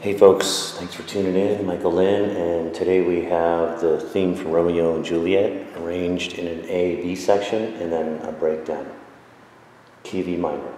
Hey folks, thanks for tuning in. Michael Lyn, and today we have the theme from Romeo and Juliet arranged in an A B section and then a breakdown. Key V minor.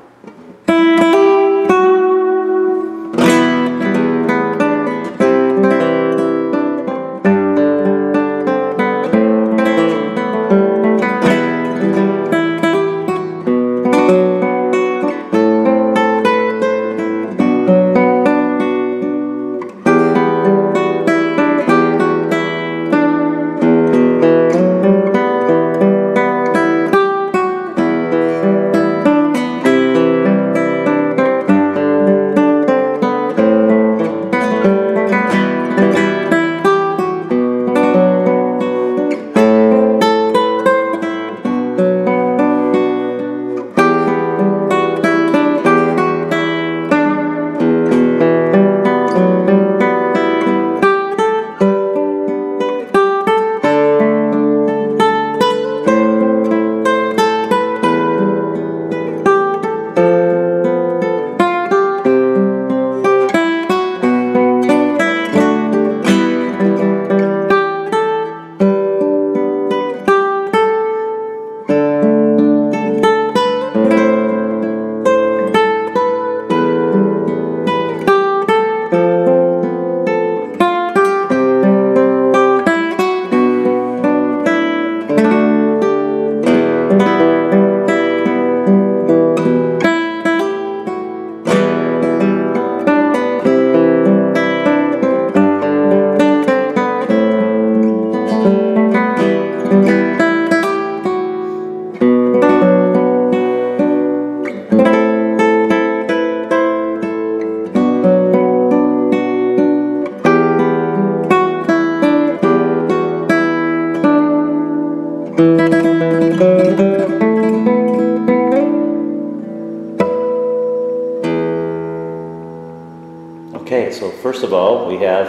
First of all, we have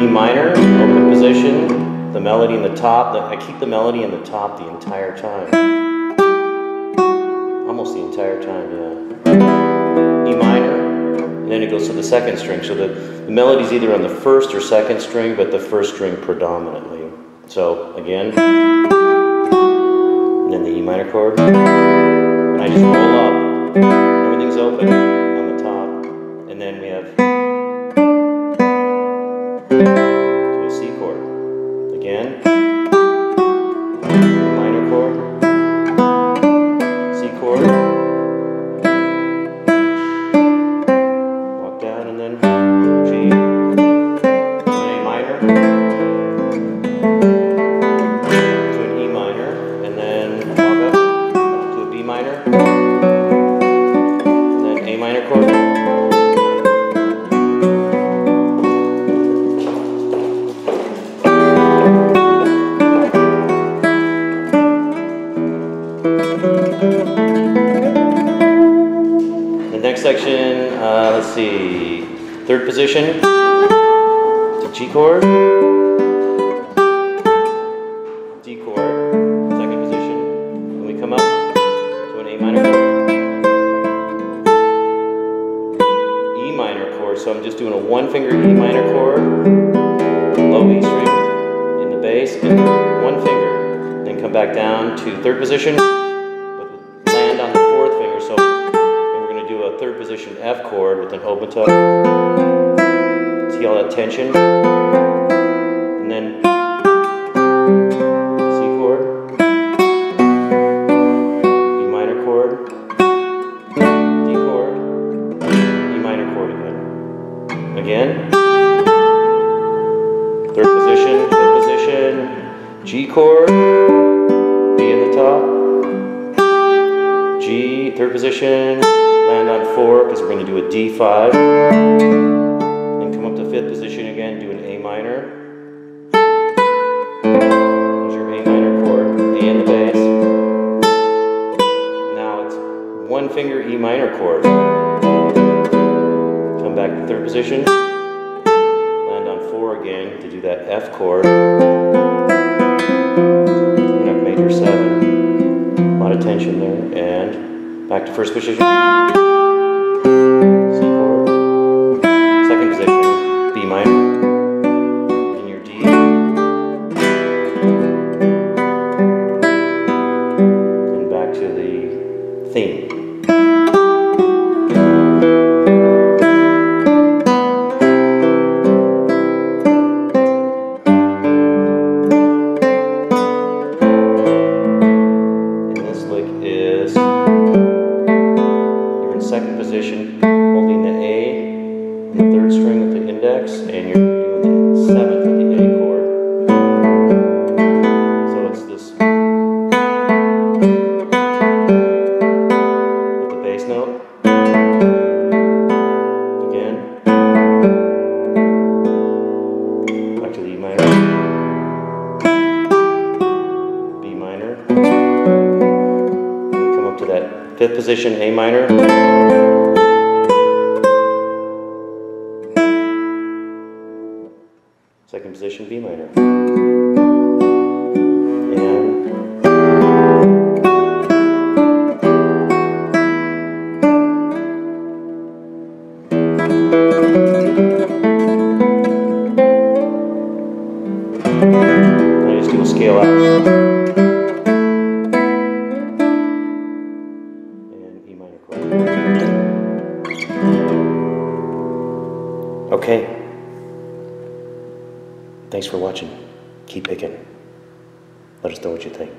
E minor, open position, the melody in the top. The, I keep the melody in the top the entire time. Almost the entire time, yeah. E minor, and then it goes to the second string. So the, the melody's either on the first or second string, but the first string predominantly. So again, and then the E minor chord, and I just roll up. Everything's open on the top, and then we have see, third position. To G chord, D chord, second position. When we come up to an A minor chord, E minor chord. So I'm just doing a one finger E minor chord, low E string in the bass, and one finger. Then come back down to third position, position F chord with an open toe. See all that tension? And then C chord, E minor chord, D chord, E minor chord again. Again. Third position, fifth position, G chord, B in the top. G, third position, land on four because we're going to do a D5. Then come up to fifth position again, do an A minor. There's your A minor chord, A in the bass. Now it's one finger E minor chord. Come back to third position, land on four again to do that F chord. Major seven A lot of tension there. And Back to first position. C chord. Second position, B minor. In your D. And back to the theme. is second position, holding the A the third string of the index, and you're doing the seventh of the A chord. So it's this. Fifth position, A minor. Second position, B minor. And I just do a scale out. Okay. Thanks for watching. Keep picking. Let us know what you think.